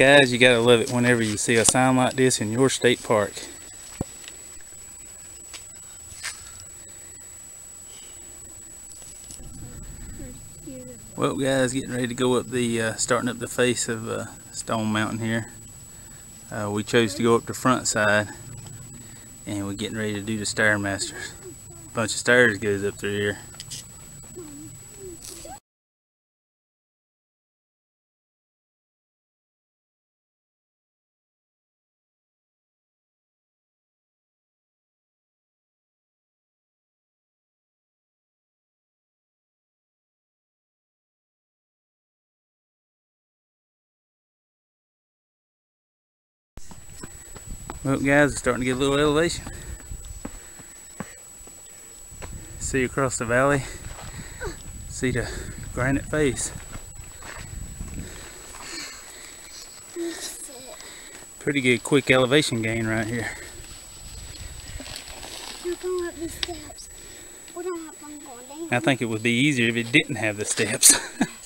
Guys, you gotta love it whenever you see a sign like this in your state park. Well guys, getting ready to go up the, uh, starting up the face of uh, Stone Mountain here. Uh, we chose to go up the front side and we're getting ready to do the Stairmasters. Bunch of stairs goes up through here. Well guys, it's starting to get a little elevation. See across the valley, see the granite face. Pretty good quick elevation gain right here. I think it would be easier if it didn't have the steps.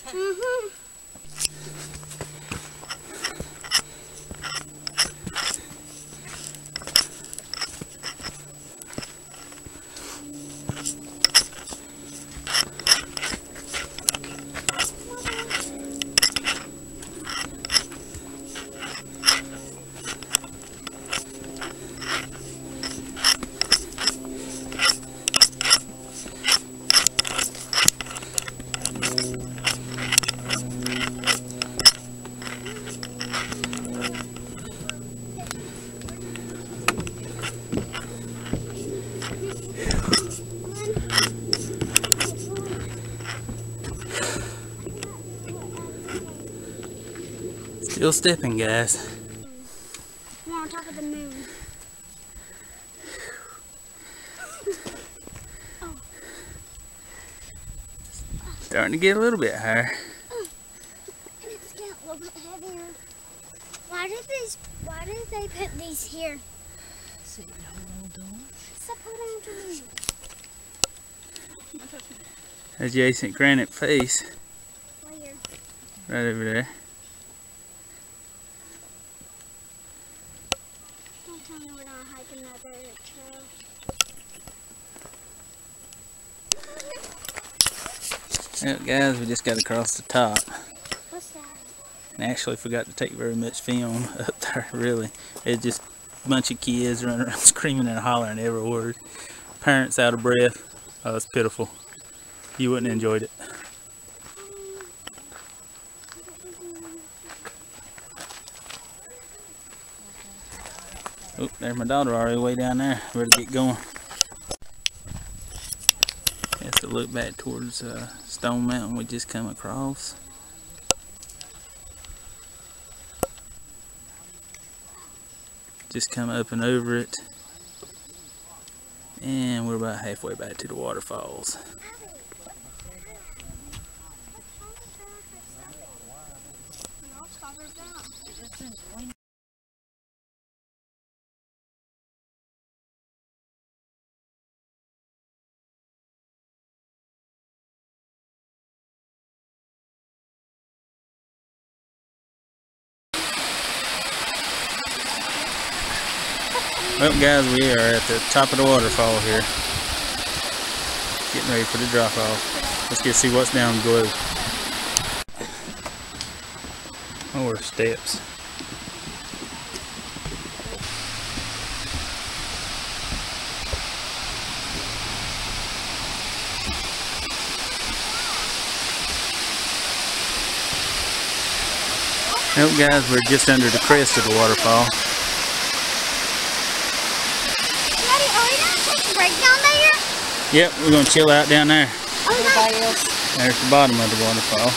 Still stepping, guys. We're on top of the moon. Starting to get a little bit higher. And it's getting a little bit heavier. Why did these? Why did they put these here? See, hold on. So put on to me. Adjacent granite face right over there. Tell me we're not hiking another trail. Well, guys, we just got across the top. What's that? And actually forgot to take very much film up there, really. It's just a bunch of kids running around screaming and hollering every word. Parents out of breath. Oh, it's pitiful. You wouldn't have enjoyed it. Oh, there's my daughter already way down there. Ready to get going. Has to look back towards uh, Stone Mountain we just come across. just come up and over it and we're about halfway back to the waterfalls well guys we are at the top of the waterfall here. Getting ready for the drop off let's get see what's down below. Oh, More steps. Well guys, we're just under the crest of the waterfall. Daddy, are we gonna take a break down there? Yep, we're gonna chill out down there. There's the bottom of the waterfall.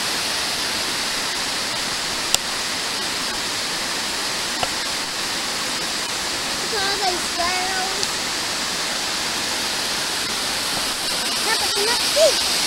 Look at all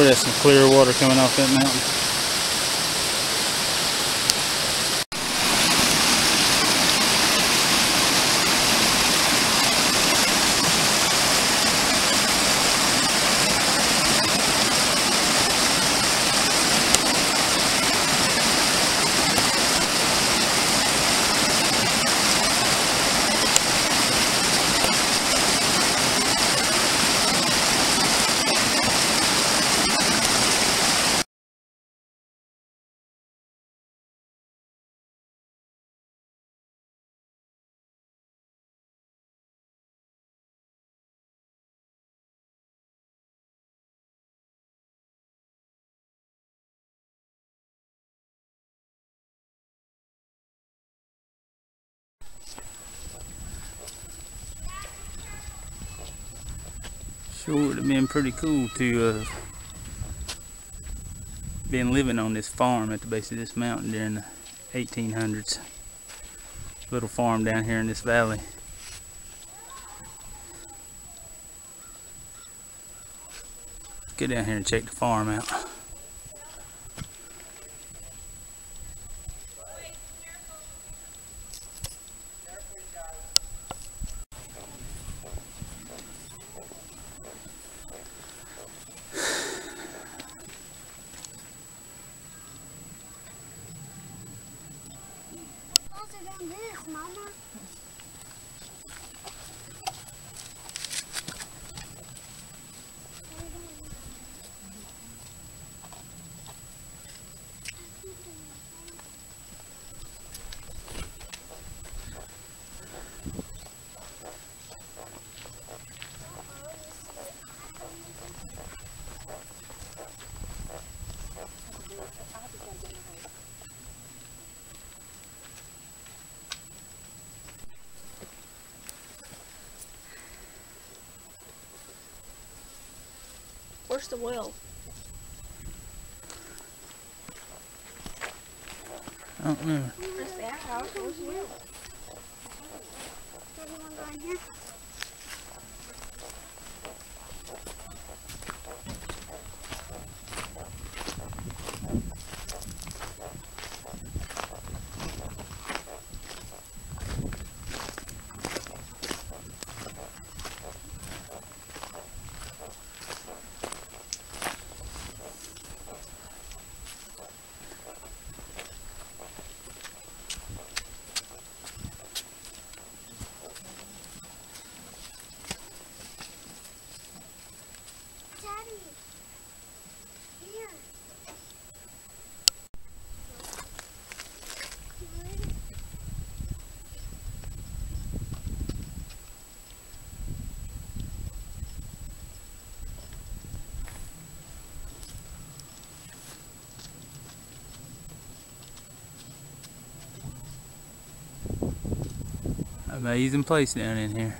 Boy, that's some clear water coming off that mountain. Sure would have been pretty cool to uh, been living on this farm at the base of this mountain during the 1800s. Little farm down here in this valley. Let's get down here and check the farm out. Also down this, Mama. Oh, Where's the well? I don't know. Where's the outhouse? Where's the well? Does anyone go here? Amazing place down in here.